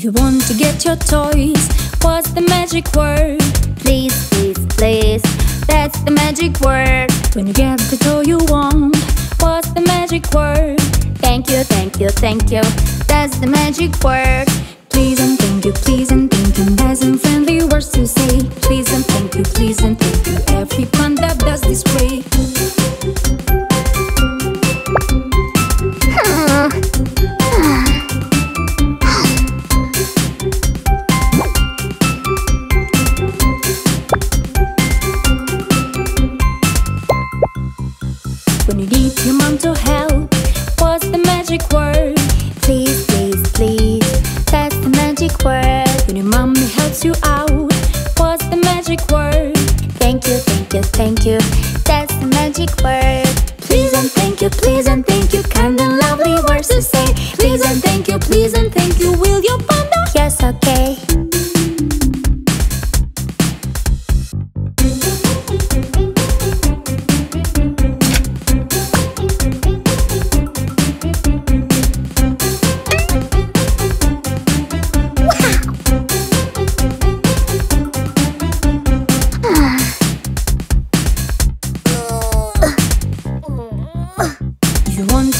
If you want to get your toys, what's the magic word? Please, please, please, that's the magic word. When you get the toy you want, what's the magic word? Thank you, thank you, thank you, that's the magic word. Please and thank you, please and thank you, nice and friendly words to say. Please and thank you, please and thank you, everyone that your mom to help, what's the magic word? Please, please, please, that's the magic word. When your mommy helps you out, what's the magic word? Thank you, thank you, thank you, that's the magic word. Please and thank you, please and thank you, kind and lovely words to say. Please and thank you, please and thank you,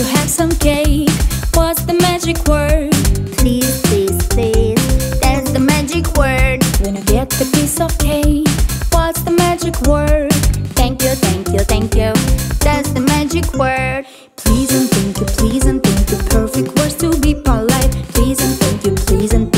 to have some cake, what's the magic word? Please, please, please, that's the magic word. When you get the piece of cake, what's the magic word? Thank you, thank you, thank you, that's the magic word. Please and thank you, please and thank you, perfect words to be polite. Please and thank you, please and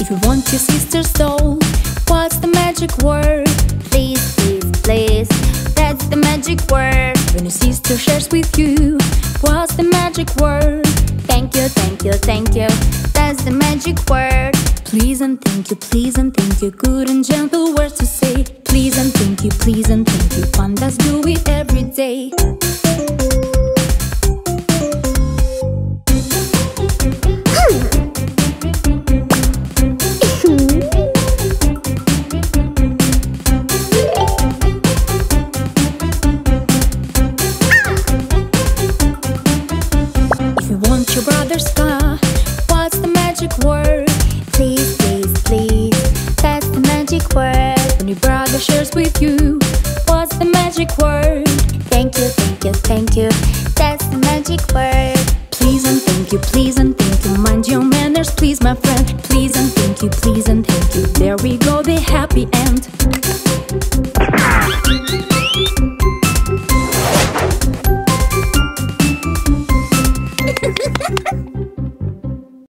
If you want your sister's soul what's the magic word? Please, please, please, that's the magic word. When your sister shares with you, what's the magic word? Thank you, thank you, thank you, that's the magic word. Please and thank you, please and thank you, good and gentle words to say. Please and thank you, please and thank you, pandas do it every day. Manners, please, my friend. Please and thank you, please and thank you. There we go, the happy end.